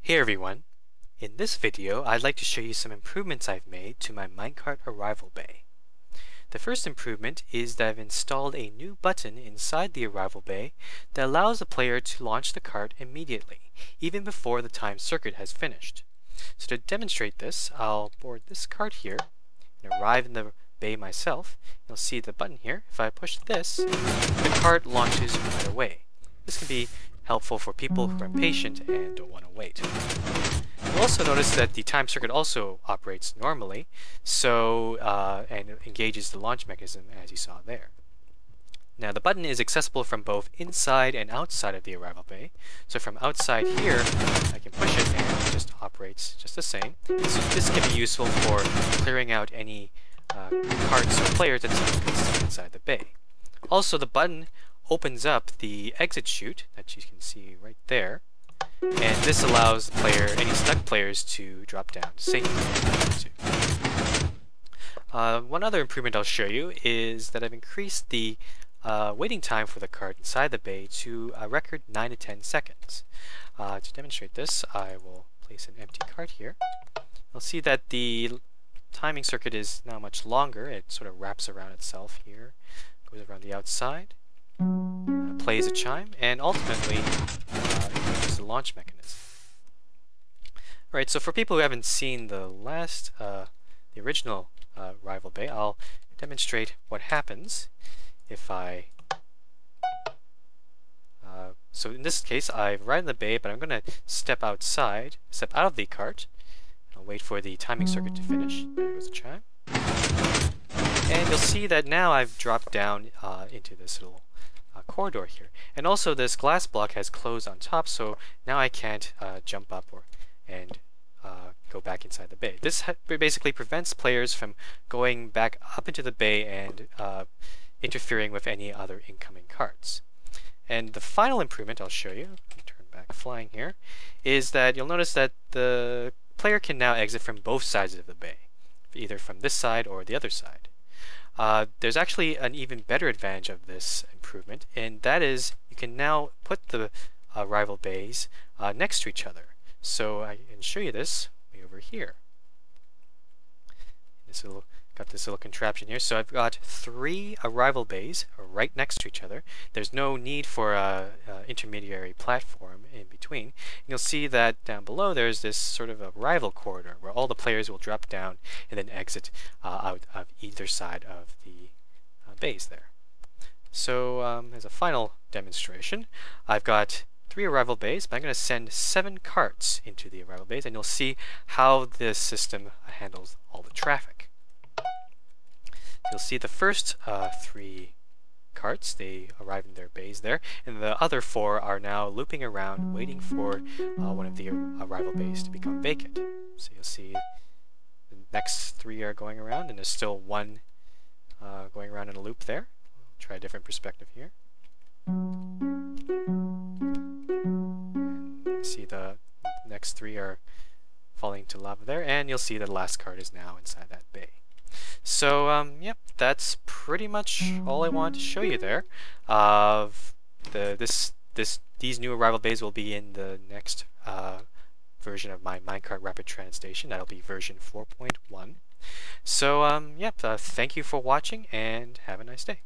Hey everyone! In this video I'd like to show you some improvements I've made to my minecart arrival bay. The first improvement is that I've installed a new button inside the arrival bay that allows the player to launch the cart immediately, even before the time circuit has finished. So to demonstrate this, I'll board this cart here and arrive in the bay myself. You'll see the button here. If I push this, the cart launches right away. This can be helpful for people who are impatient and don't want to wait. You'll also notice that the time circuit also operates normally, so uh, and engages the launch mechanism as you saw there. Now the button is accessible from both inside and outside of the arrival bay. So from outside here, I can push it and it just operates just the same. So this can be useful for clearing out any uh, carts or players that seem inside the bay. Also the button opens up the exit chute that you can see right there. And this allows the player, any stuck players to drop down safely. Uh, one other improvement I'll show you is that I've increased the uh, waiting time for the cart inside the bay to a record 9 to 10 seconds. Uh, to demonstrate this, I will place an empty cart here. You'll see that the timing circuit is now much longer. It sort of wraps around itself here, goes around the outside, plays a chime, and ultimately uh, engages the launch mechanism. Alright, so for people who haven't seen the last, uh, the original uh, arrival bay, I'll demonstrate what happens if I... Uh, so in this case, I've arrived in the bay, but I'm going to step outside, step out of the cart. And I'll wait for the timing circuit to finish. There goes the chime. And you'll see that now I've dropped down uh, into this little corridor here. And also this glass block has closed on top, so now I can't uh, jump up or and uh, go back inside the bay. This basically prevents players from going back up into the bay and uh, interfering with any other incoming carts. And the final improvement I'll show you, turn back flying here, is that you'll notice that the player can now exit from both sides of the bay, either from this side or the other side. Uh, there's actually an even better advantage of this improvement, and that is you can now put the uh, arrival bays uh, next to each other. So I can show you this way over here. This little got this little contraption here. So I've got three arrival bays right next to each other. There's no need for a, a intermediary platform in between. And you'll see that down below there's this sort of a arrival corridor where all the players will drop down and then exit uh, out of either side of the uh, bays there. So um, as a final demonstration, I've got three arrival bays, but I'm going to send seven carts into the arrival bays, and you'll see how this system handles all the traffic. You'll see the first uh, three carts, they arrive in their bays there, and the other four are now looping around waiting for uh, one of the arrival bays to become vacant. So you'll see the next three are going around, and there's still one uh, going around in a loop there. I'll try a different perspective here. And see the next three are falling to lava there, and you'll see the last card is now inside that bay. So, um, yep, that's pretty much all I wanted to show you there. Uh, the this this these new arrival bays will be in the next uh, version of my minecart rapid translation. That'll be version 4.1. So, um, yep, uh, thank you for watching and have a nice day.